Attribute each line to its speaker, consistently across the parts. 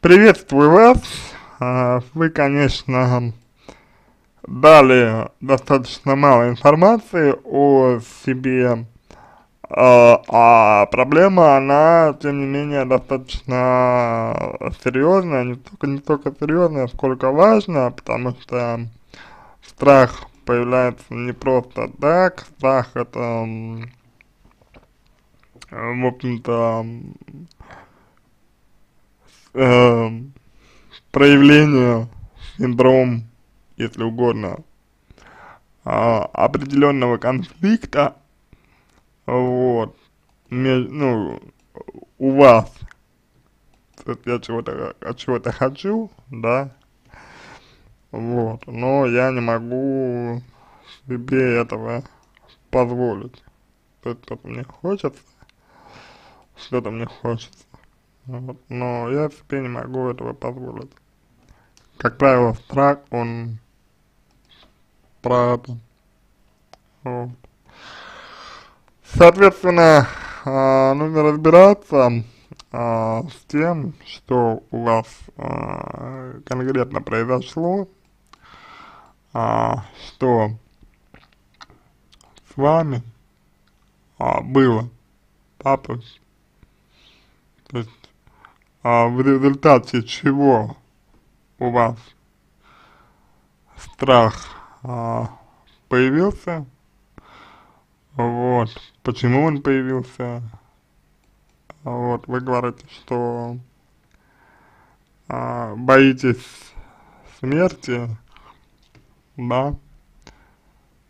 Speaker 1: Приветствую вас. А, вы, конечно, дали достаточно мало информации о себе, а, а проблема, она, тем не менее, достаточно серьезная, не только, не только серьезная, сколько важная, потому что страх появляется не просто так, страх это, в общем-то, э, проявление синдром, если угодно, э, определенного конфликта, вот, ну, у вас, я чего-то чего-то хочу, да, вот, но я не могу себе этого позволить. Что-то мне хочется, что-то мне хочется, вот, но я себе не могу этого позволить. Как правило, страх, он про это. Вот. Соответственно, э, нужно разбираться э, с тем, что у вас э, конкретно произошло, э, что с вами э, было, есть, то есть а, в результате чего у вас страх а, появился, вот, почему он появился, вот, вы говорите, что а, боитесь смерти, да,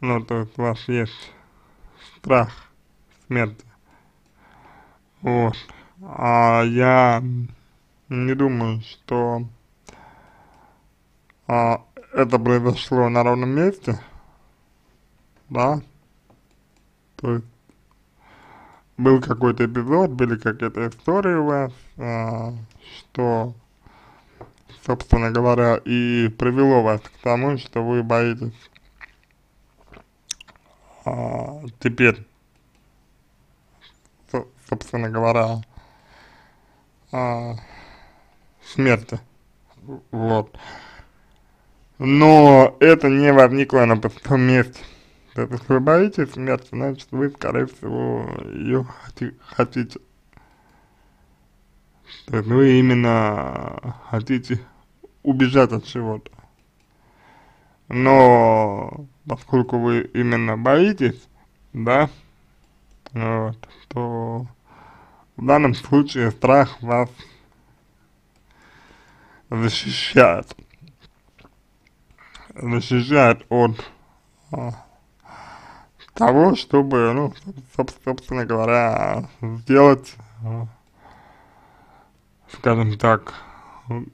Speaker 1: ну, то есть у вас есть страх смерти, вот, а я не думаю, что а, это произошло на ровном месте, да, то есть был какой-то эпизод, были какие-то истории у вас, а, что, собственно говоря, и привело вас к тому, что вы боитесь а, теперь, собственно говоря, а, смерти. Вот. Но это не возникло на пустом месте. Если вы боитесь смерти, значит, вы, скорее всего, ее хотите. То есть, вы именно хотите убежать от чего-то. Но, поскольку вы именно боитесь, да, вот, то в данном случае страх вас защищает. Защищает от а, того, чтобы, ну, собственно говоря, сделать, а, скажем так,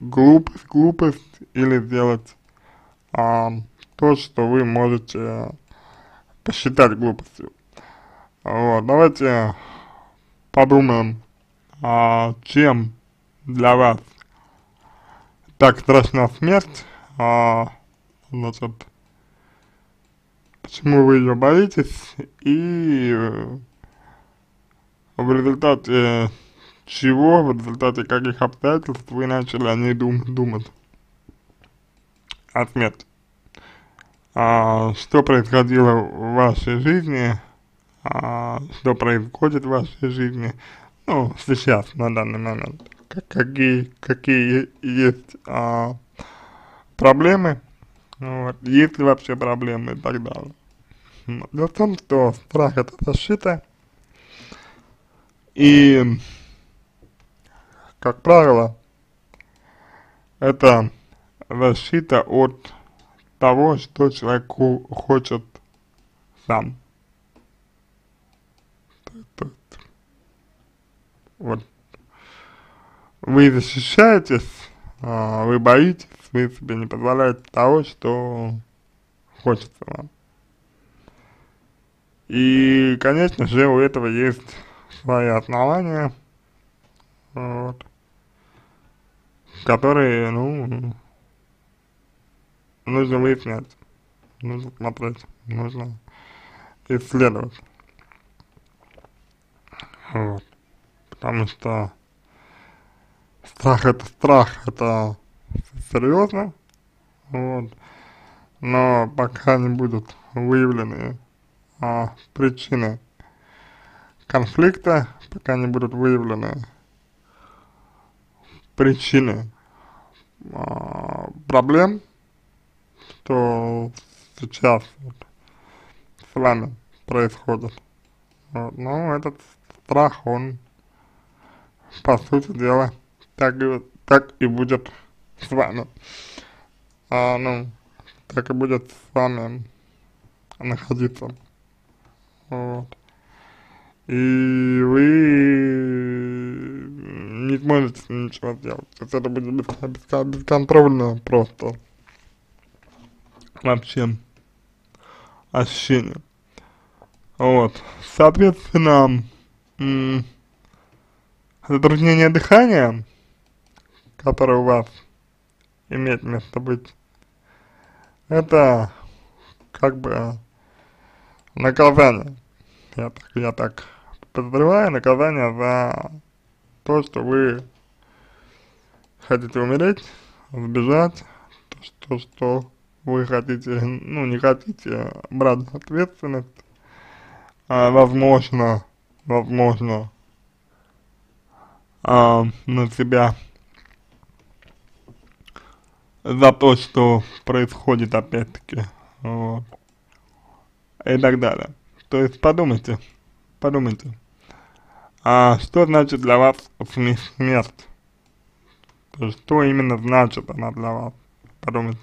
Speaker 1: глупость, глупость или сделать а, то, что вы можете посчитать глупостью. Вот, давайте подумаем, а, чем для вас так страшна смерть, а, значит, почему вы ее боитесь и в результате чего, в результате каких обстоятельств вы начали о ней дум думать, о смерти. А, что происходило в вашей жизни, а, что происходит в вашей жизни, ну, сейчас, на данный момент какие, какие есть а, проблемы, вот, есть ли вообще проблемы и так далее. Дело в том, что страх это защита, и, как правило, это защита от того, что человек хочет сам. Вот вы защищаетесь, а, вы боитесь, вы себе не позволяете того, что хочется вам. И, конечно же, у этого есть свои основания, вот, которые, ну, нужно выяснять, нужно смотреть, нужно исследовать. Вот. Потому что страх это страх, это серьезно, вот, но пока не будут выявлены а, причины конфликта, пока не будут выявлены причины а, проблем, что сейчас вот, с вами происходит. Вот, ну, этот страх, он, по сути дела, так и, так и будет с вами. А, ну, так и будет с вами находиться. Вот. И вы не сможете ничего сделать. То есть это будет бесконтрольно просто. Вообще ощущение. Вот. Соответственно, затруднение дыхания, которое у вас имеет место быть, это как бы наказание. Я так, я так подозреваю, наказание за то, что вы хотите умереть, сбежать, то, что вы хотите, ну, не хотите брать ответственность, а, возможно, возможно, а, на себя за то, что происходит опять-таки, вот, и так далее. То есть подумайте, подумайте, а что значит для вас смерть? Что именно значит она для вас? Подумайте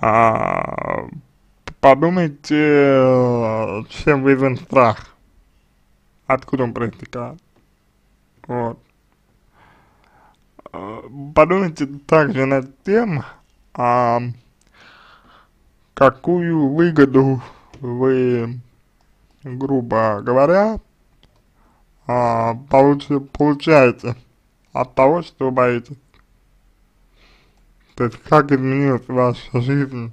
Speaker 1: а, подумайте, чем вызван страх, откуда он проистекает, вот. Подумайте также над тем, а, какую выгоду вы, грубо говоря, а, получ, получаете от того, что боитесь. То есть как изменилась ваша жизнь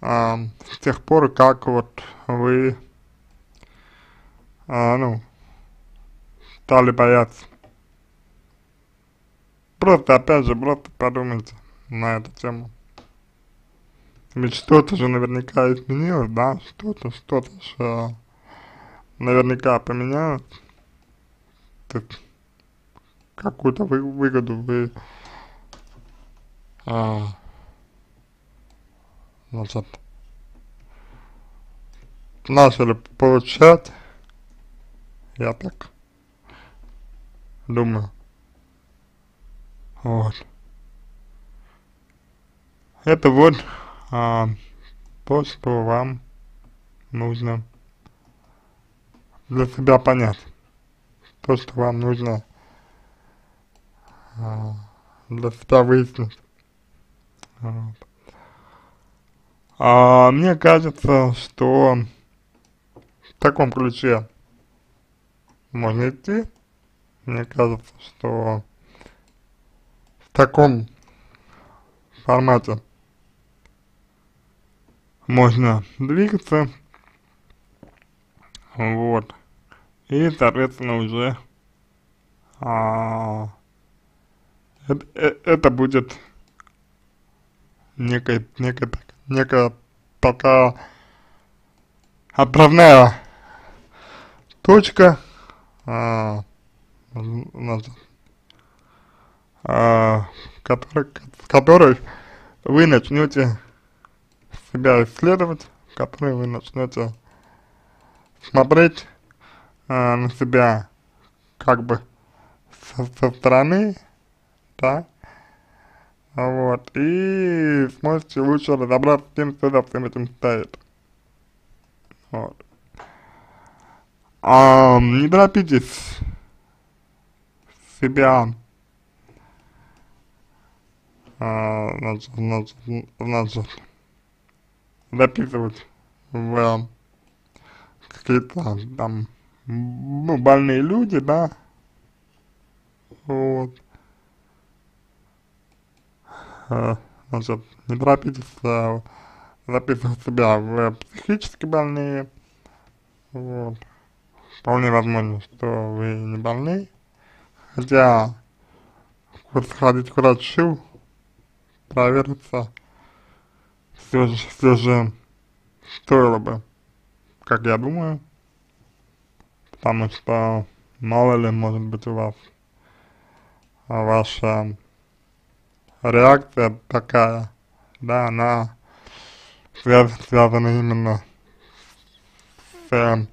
Speaker 1: а, с тех пор, как вот вы, а, ну, стали бояться. Просто, опять же, просто подумайте на эту тему. Ведь что-то же наверняка изменилось, да, что-то, что-то же наверняка поменялось. Какую-то вы, выгоду вы а, значит, начали получать, я так думаю, вот. Это вот а, то, что вам нужно для себя понять, то, что вам нужно а, для себя выяснить. Вот. А, мне кажется, что в таком ключе можно идти. Мне кажется, что таком формате можно двигаться. Вот. И, соответственно, уже а, это, э, это будет некая, некая, некая пока отправная точка, а, значит, а, который, вы начнете себя исследовать, в которой вы начнете смотреть а, на себя как бы со, со стороны, да, вот, и сможете лучше разобраться с тем, что за всем этим стоит. Вот. А, не торопитесь себя а, значит, значит, записывать в какие-то там ну, больные люди, да, вот, значит, не торопитесь э, записывать себя в психически больные, вот, вполне возможно, что вы не больны, хотя вот сходить к врачу, провериться, все же, все же стоило бы, как я думаю, потому что мало ли может быть у вас ваша реакция такая, да, она связ, связана именно с,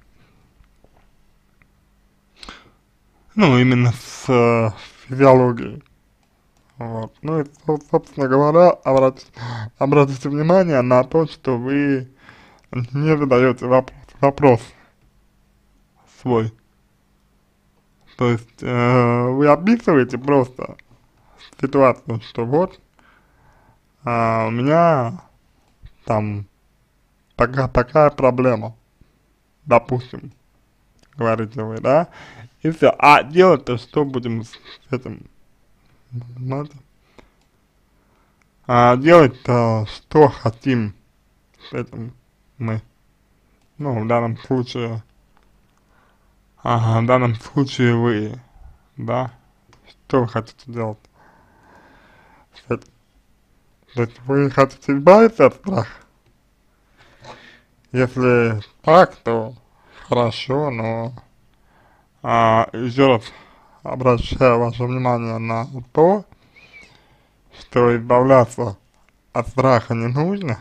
Speaker 1: ну, именно с э, физиологией. Вот. Ну и, собственно говоря, обратите, обратите внимание на то, что вы не задаете вопрос, вопрос свой. То есть э, вы описываете просто ситуацию, что вот а, у меня там такая, такая проблема, допустим, говорите вы, да, и все. А делать-то что будем с этим? Знаете? А делать-то что хотим с этим мы? Ну, в данном случае, ага, в данном случае вы, да? Что вы хотите делать? То есть вы хотите избавиться от страха? Если так, то хорошо, но а, еще раз обращаю ваше внимание на то, что избавляться от страха не нужно,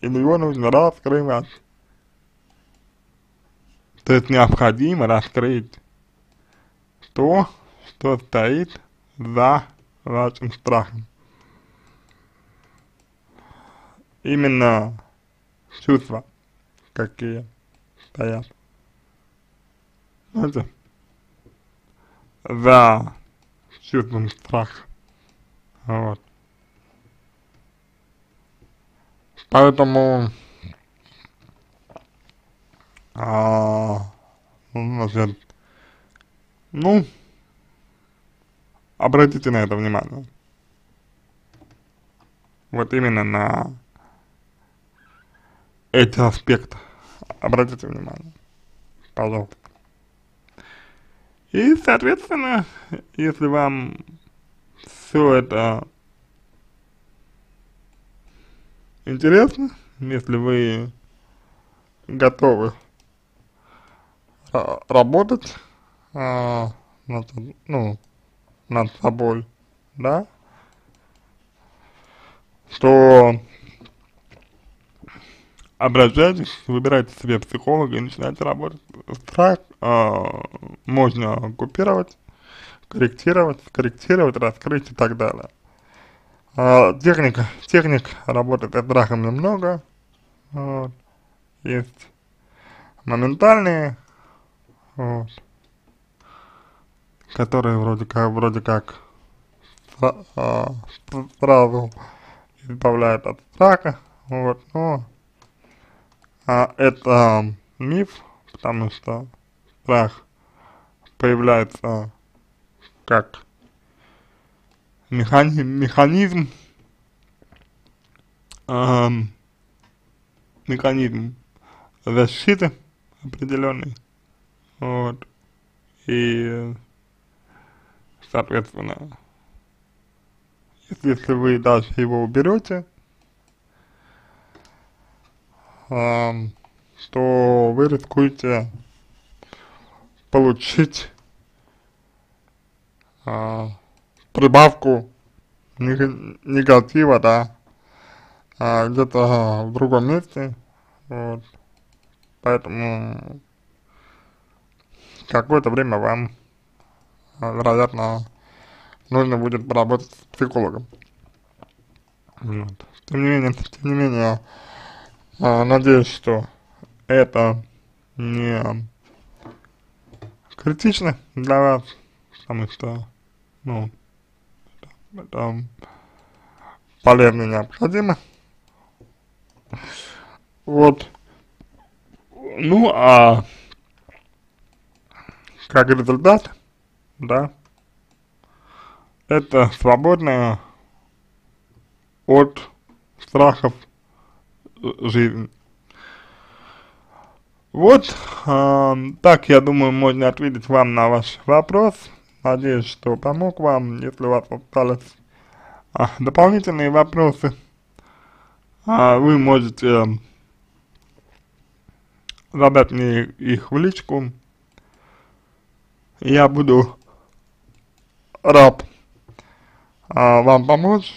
Speaker 1: или его нужно раскрывать. То есть необходимо раскрыть то, что стоит за вашим страхом. Именно чувства, какие стоят. Знаете? За чувством страха. Вот. Поэтому, а, значит, ну, обратите на это внимание. Вот именно на эти аспекты. Обратите внимание, пожалуйста. И, соответственно, если вам все это интересно, если вы готовы работать, а, над, ну, над собой, да, то обращайтесь, выбирайте себе психолога и начинайте работать. Страх э, можно купировать, корректировать, корректировать, раскрыть и так далее. Э, техника, техник работает с страхом немного. Вот. Есть моментальные, вот, которые вроде как, вроде как сразу избавляют от страха, вот, но а, это миф, потому что страх появляется как механи механизм, э, механизм защиты определенный, вот, и, соответственно, если вы даже его уберете, э, то вы рискуете получить э, прибавку негатива, да, э, где-то в другом месте, вот, поэтому какое-то время вам, вероятно, нужно будет поработать с психологом. Вот. Тем не менее, тем не менее, а, надеюсь, что это не критично для вас, потому что, ну, это, полезно и необходимо. Вот. Ну, а как результат, да, это свободная от страхов жизнь. Вот, э, так, я думаю, можно ответить вам на ваш вопрос. Надеюсь, что помог вам, если у вас остались а, дополнительные вопросы, а, вы можете задать мне их в личку, я буду рад а, вам помочь.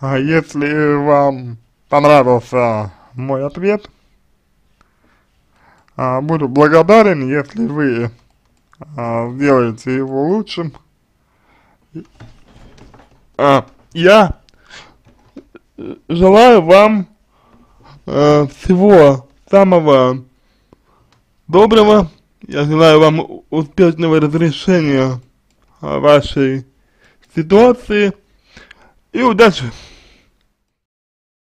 Speaker 1: Если вам понравился мой ответ, а, буду благодарен, если вы а, сделаете его лучшим. А, я желаю вам а, всего самого доброго. Я желаю вам успешного разрешения а, вашей ситуации и удачи!